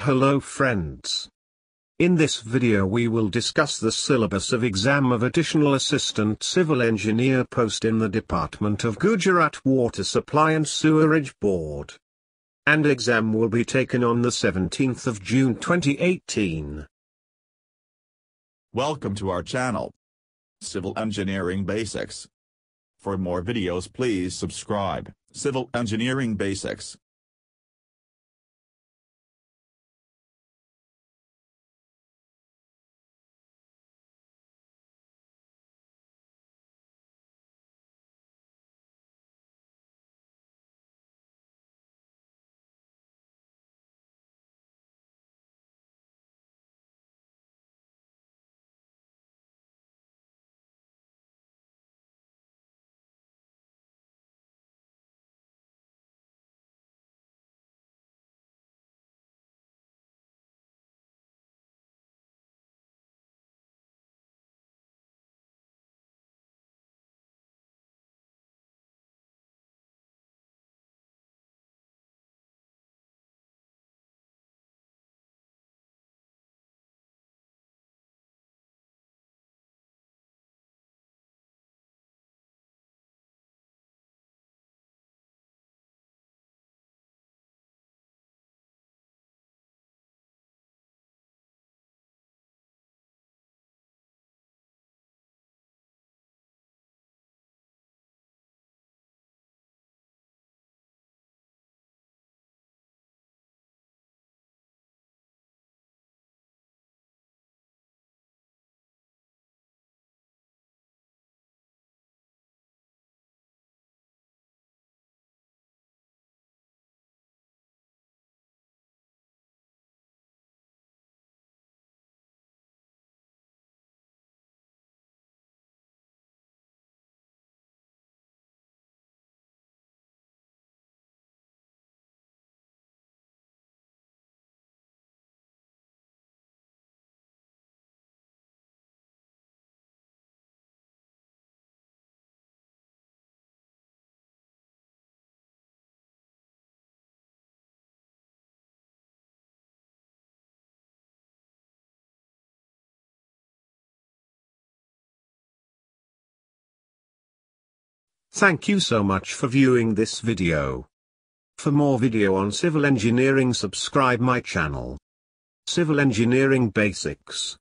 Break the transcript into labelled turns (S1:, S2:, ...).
S1: Hello friends. In this video we will discuss the syllabus of exam of Additional Assistant Civil Engineer post in the Department of Gujarat Water Supply and Sewerage Board. And exam will be taken on the 17th of June 2018.
S2: Welcome to our channel. Civil Engineering Basics. For more videos please subscribe, Civil Engineering Basics.
S1: Thank you so much for viewing this video. For more video on civil engineering subscribe my channel. Civil Engineering Basics